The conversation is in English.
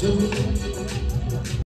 to me.